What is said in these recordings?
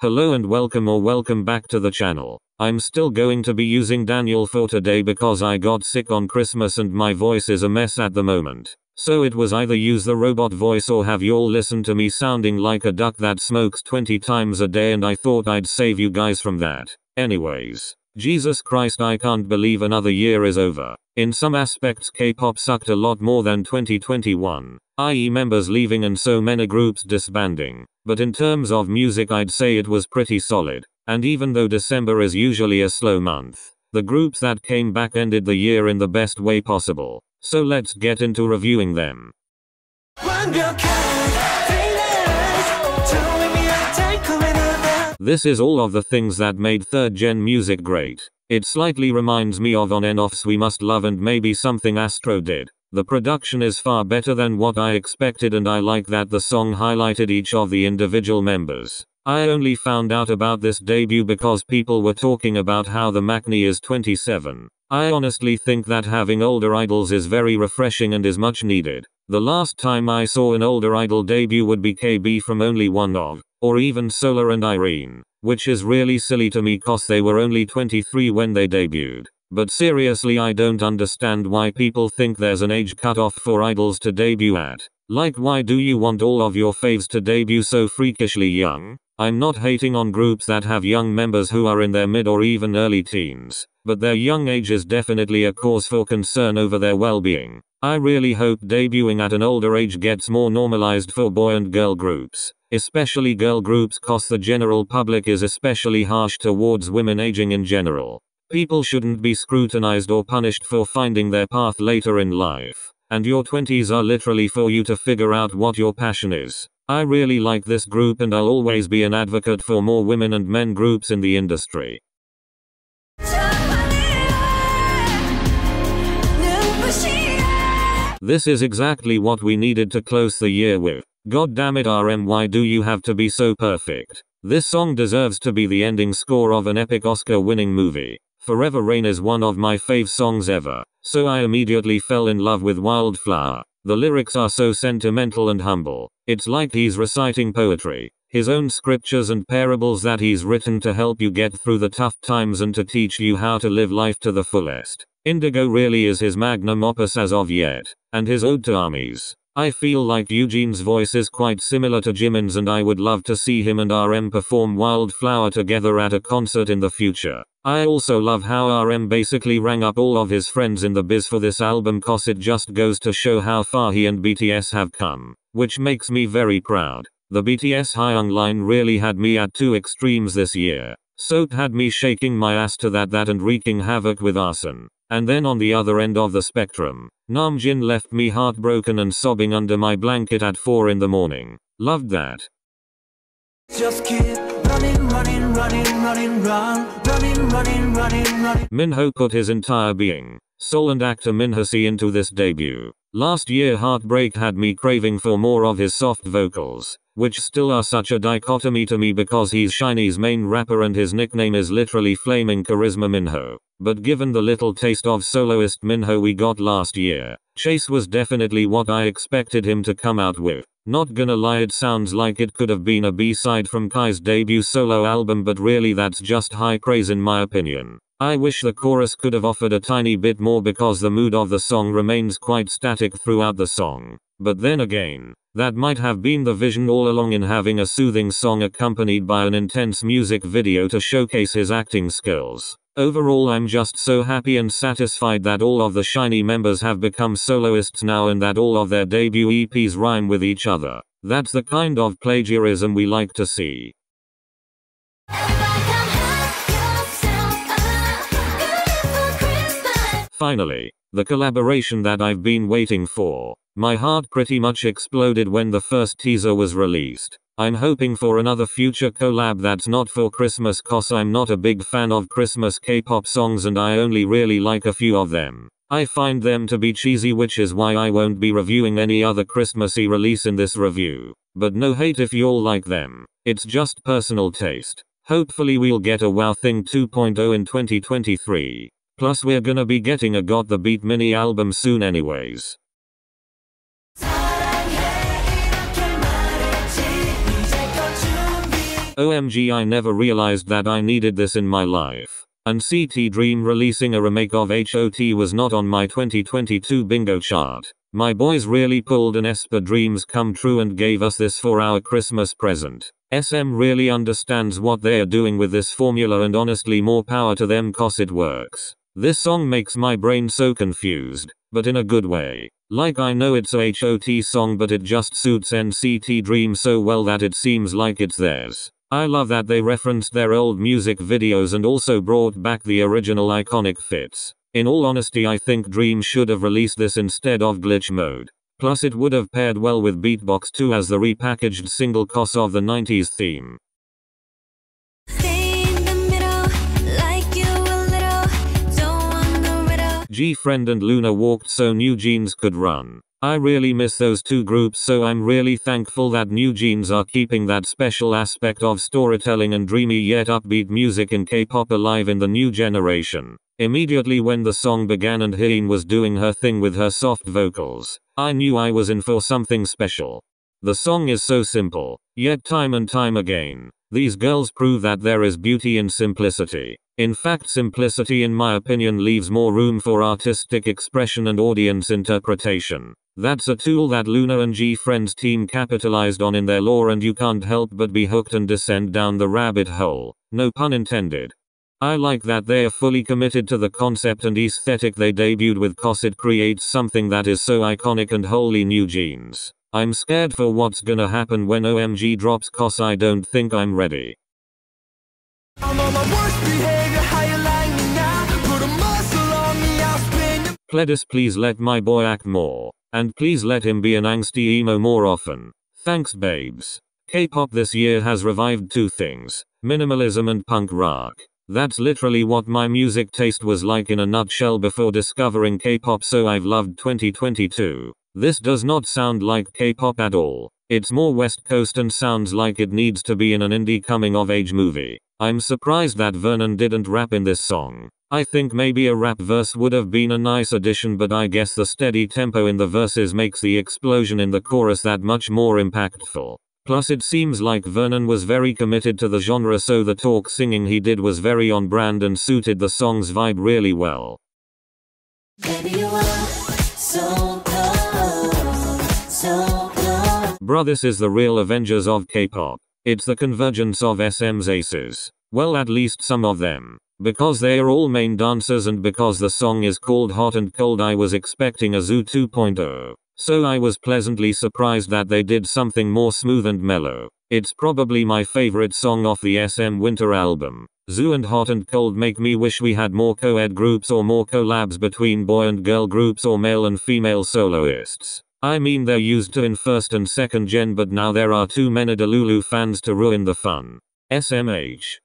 Hello and welcome or welcome back to the channel. I'm still going to be using Daniel for today because I got sick on Christmas and my voice is a mess at the moment. So it was either use the robot voice or have y'all listen to me sounding like a duck that smokes 20 times a day and I thought I'd save you guys from that. Anyways. Jesus Christ I can't believe another year is over. In some aspects K-pop sucked a lot more than 2021, i.e. members leaving and so many groups disbanding. But in terms of music I'd say it was pretty solid. And even though December is usually a slow month, the groups that came back ended the year in the best way possible. So let's get into reviewing them. This is all of the things that made third gen music great. It slightly reminds me of On and Off's We Must Love and maybe something Astro did. The production is far better than what I expected and I like that the song highlighted each of the individual members. I only found out about this debut because people were talking about how the Maknae is 27. I honestly think that having older idols is very refreshing and is much needed. The last time I saw an older idol debut would be KB from OnlyOneOf or even Solar and Irene, which is really silly to me cause they were only 23 when they debuted. But seriously I don't understand why people think there's an age cutoff for idols to debut at. Like why do you want all of your faves to debut so freakishly young? I'm not hating on groups that have young members who are in their mid or even early teens, but their young age is definitely a cause for concern over their well-being. I really hope debuting at an older age gets more normalized for boy and girl groups especially girl groups cause the general public is especially harsh towards women aging in general. People shouldn't be scrutinized or punished for finding their path later in life. And your 20s are literally for you to figure out what your passion is. I really like this group and I'll always be an advocate for more women and men groups in the industry. This is exactly what we needed to close the year with. God damn it RM why do you have to be so perfect? This song deserves to be the ending score of an epic Oscar winning movie. Forever Rain is one of my fave songs ever, so I immediately fell in love with Wildflower. The lyrics are so sentimental and humble. It's like he's reciting poetry, his own scriptures and parables that he's written to help you get through the tough times and to teach you how to live life to the fullest. Indigo really is his magnum opus as of yet, and his ode to armies. I feel like youjeen's voice is quite similar to Jimin's and I would love to see him and RM perform Wildflower together at a concert in the future. I also love how RM basically rang up all of his friends in the biz for this album cause it just goes to show how far he and BTS have come, which makes me very proud. The BTS Hyung line really had me at two extremes this year. Sope had me shaking my ass to that that and wreaking havoc with arson. And then on the other end of the spectrum, Namjin left me heartbroken and sobbing under my blanket at 4 in the morning. Loved that. Just keep running, running, running, running, run, running, running, running, running. Minho put his entire being, soul and actor Minho into this debut. Last year Heartbreak had me craving for more of his soft vocals, which still are such a dichotomy to me because he's SHINee's main rapper and his nickname is literally Flaming Charisma Minho. But given the little taste of soloist Minho we got last year, Chase was definitely what I expected him to come out with. Not gonna lie it sounds like it could have been a B-side from Kai's debut solo album but really that's just high praise in my opinion. I wish the chorus could have offered a tiny bit more because the mood of the song remains quite static throughout the song. But then again, that might have been the vision all along in having a soothing song accompanied by an intense music video to showcase his acting skills. Overall I'm just so happy and satisfied that all of the SHINee members have become soloists now and that all of their debut EPs rhyme with each other. That's the kind of plagiarism we like to see. Finally, the collaboration that I've been waiting for. My heart pretty much exploded when the first teaser was released. I'm hoping for another future collab that's not for Christmas cause I'm not a big fan of Christmas K-pop songs and I only really like a few of them. I find them to be cheesy which is why I won't be reviewing any other Christmassy release in this review. But no hate if y'all like them. It's just personal taste. Hopefully we'll get a Wow Thing 2.0 in 2023. Plus we're gonna be getting a Got the Beat mini album soon anyways. OMG I never realized that I needed this in my life. NCT Dream releasing a remake of HOT was not on my 2022 bingo chart. My boys really pulled an aespa Dreams Come True and gave us this for our Christmas present. SM really understands what they are doing with this formula and honestly more power to them cause it works. This song makes my brain so confused, but in a good way. Like I know it's a HOT song but it just suits NCT Dream so well that it seems like it's theirs. I love that they referenced their old music videos and also brought back the original iconic fits. In all honesty I think Dream should have released this instead of Glitch Mode. Plus it would have paired well with Beatbox 2 as the repackaged single cos of the 90s theme. GFriend and LOONA walked so NewJeans could run. I really miss those two groups so I'm really thankful that NewJeans are keeping that special aspect of storytelling and dreamy yet upbeat music in K-pop alive in the new generation. Immediately when the song began and Hyun was doing her thing with her soft vocals, I knew I was in for something special. The song is so simple, yet time and time again, these girls prove that there is beauty in simplicity. In fact simplicity in my opinion leaves more room for artistic expression and audience interpretation. That's a tool that LOONA and GFriend's team capitalized on in their lore and you can't help but be hooked and descend down the rabbit hole. No pun intended. I like that they are fully committed to the concept and aesthetic they debuted with cause it creates something that is so iconic and wholly NewJeans. I'm scared for what's gonna happen when OMG drops cause I don't think I'm ready. Pledis please let my boy act more. And please let him be an angsty emo more often. Thanks babes. K-pop this year has revived two things, minimalism and punk rock. That's literally what my music taste was like in a nutshell before discovering K-pop so I've loved 2022. This does not sound like K-pop at all. It's more West Coast and sounds like it needs to be in an indie coming of age movie. I'm surprised that Vernon didn't rap in this song. I think maybe a rap verse would have been a nice addition but I guess the steady tempo in the verses makes the explosion in the chorus that much more impactful. Plus it seems like Vernon was very committed to the genre so the talk singing he did was very on brand and suited the song's vibe really well. So Bruh this is the real Avengers of K-pop. It's the convergence of SM's aces. Well at least some of them. Because they are all main dancers and because the song is called Hot and Cold I was expecting a Zoo 2.0. So I was pleasantly surprised that they did something more smooth and mellow. It's probably my favorite song off the SM Winter album. Zoo and Hot and Cold make me wish we had more co-ed groups or more collabs between boy and girl groups or male and female soloists. I mean they're used to in first and second gen but now there are too many Delulu fans to ruin the fun. SMH.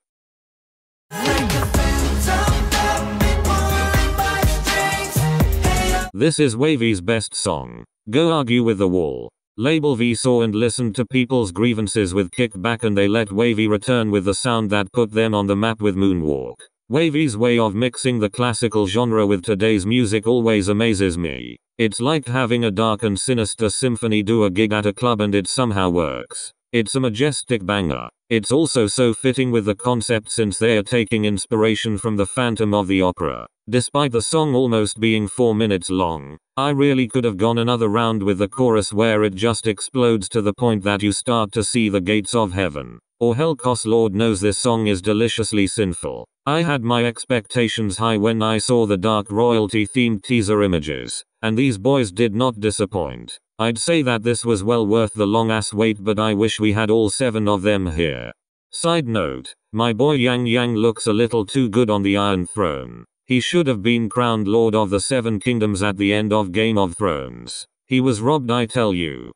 This is WayV's best song. Go argue with the wall. Label V saw and listened to people's grievances with Kickback and they let Wavy return with the sound that put them on the map with Moonwalk. WayV's way of mixing the classical genre with today's music always amazes me. It's like having a dark and sinister symphony do a gig at a club and it somehow works. It's a majestic banger. It's also so fitting with the concept since they are taking inspiration from the Phantom of the Opera. Despite the song almost being 4 minutes long, I really could have gone another round with the chorus where it just explodes to the point that you start to see the gates of heaven. Or hell cause Lord knows this song is deliciously sinful. I had my expectations high when I saw the dark royalty themed teaser images, and these boys did not disappoint. I'd say that this was well worth the long ass wait but I wish we had all seven of them here. Side note, my boy Yang Yang looks a little too good on the Iron Throne. He should have been crowned Lord of the Seven Kingdoms at the end of Game of Thrones. He was robbed I tell you.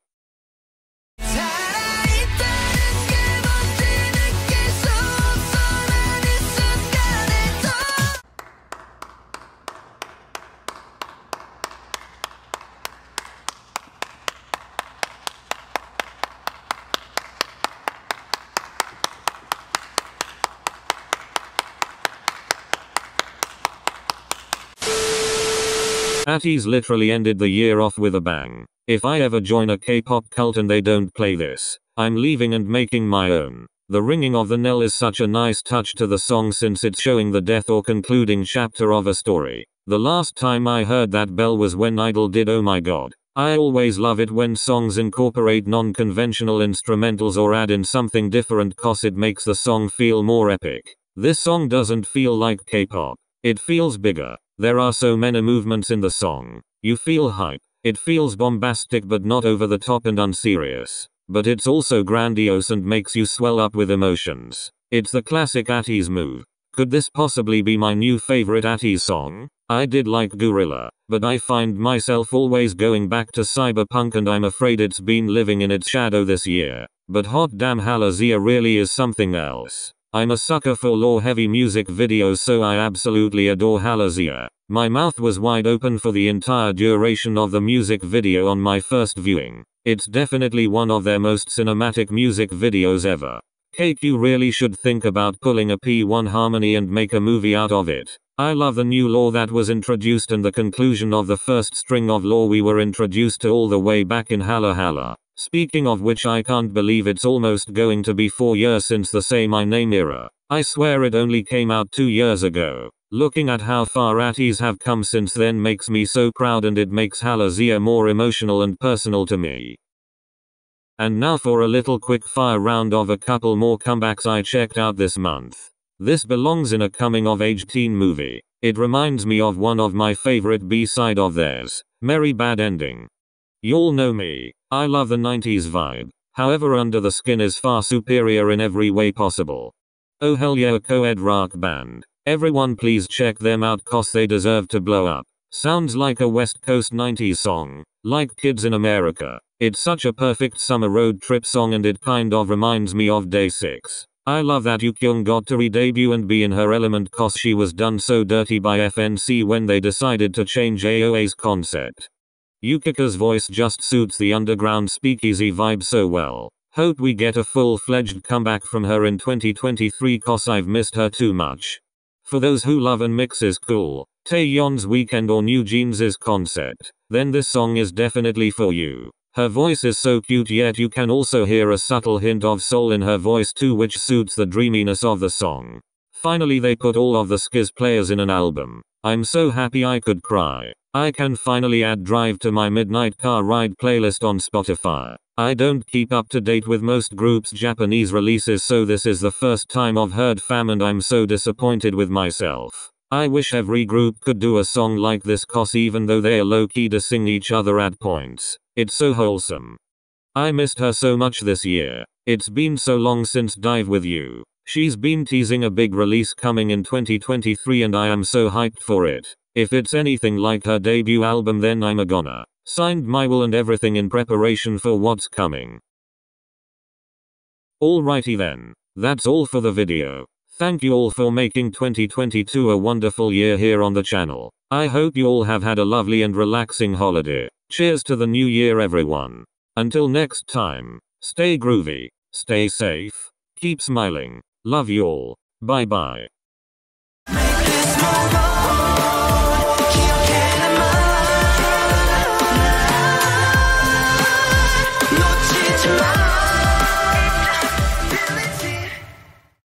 ATEEZ literally ended the year off with a bang. If I ever join a K-pop cult and they don't play this, I'm leaving and making my own. The ringing of the knell is such a nice touch to the song since it's showing the death or concluding chapter of a story. The last time I heard that bell was when Idol did Oh My God. I always love it when songs incorporate non-conventional instrumentals or add in something different cause it makes the song feel more epic. This song doesn't feel like K-pop. It feels bigger. There are so many movements in the song. You feel hype. It feels bombastic but not over the top and unserious. But it's also grandiose and makes you swell up with emotions. It's the classic ATEEZ move. Could this possibly be my new favorite ATEEZ song? I did like Gorilla, but I find myself always going back to Cyberpunk and I'm afraid it's been living in its shadow this year. But hot damn Halazia really is something else. I'm a sucker for lore heavy music videos so I absolutely adore Halazia. My mouth was wide open for the entire duration of the music video on my first viewing. It's definitely one of their most cinematic music videos ever. KQ really should think about pulling a P1 harmony and make a movie out of it. I love the new lore that was introduced and the conclusion of the first string of lore we were introduced to all the way back in Hala Hala. Speaking of which I can't believe it's almost going to be 4 years since the Say My Name era. I swear it only came out 2 years ago. Looking at how far ATEEZ have come since then makes me so proud and it makes Halazia more emotional and personal to me. And now for a little quick fire round of a couple more comebacks I checked out this month. This belongs in a coming of age teen movie. It reminds me of one of my favorite B-side of theirs, Merry Bad Ending. Y'all know me. I love the 90s vibe. However Under the Skin is far superior in every way possible. Oh hell yeah a co-ed rock band. Everyone please check them out cause they deserve to blow up. Sounds like a West Coast 90s song. Like Kids in America. It's such a perfect summer road trip song and it kind of reminds me of Day 6. I love that Yukyung got to re-debut and be in her element cause she was done so dirty by FNC when they decided to change AOA's concept. Yukika's voice just suits the underground speakeasy vibe so well. Hope we get a full-fledged comeback from her in 2023 cause I've missed her too much. For those who love NMIXX is cool, Taeyeon's Weekend or New Jeans' concept, then this song is definitely for you. Her voice is so cute yet you can also hear a subtle hint of soul in her voice too which suits the dreaminess of the song. Finally they put all of the Skiz players in an album. I'm so happy I could cry. I can finally add Drive to my midnight car ride playlist on Spotify. I don't keep up to date with most groups' Japanese releases so this is the first time I've heard FAM and I'm so disappointed with myself. I wish every group could do a song like this cause even though they are low key to sing each other at points, it's so wholesome. I missed her so much this year. It's been so long since Dive with You. She's been teasing a big release coming in 2023 and I am so hyped for it. If it's anything like her debut album then I'm a gonna. Signed my will and everything in preparation for what's coming. Alrighty then. That's all for the video. Thank you all for making 2022 a wonderful year here on the channel. I hope you all have had a lovely and relaxing holiday. Cheers to the new year everyone. Until next time, stay groovy, stay safe, keep smiling. Love you all. Bye bye.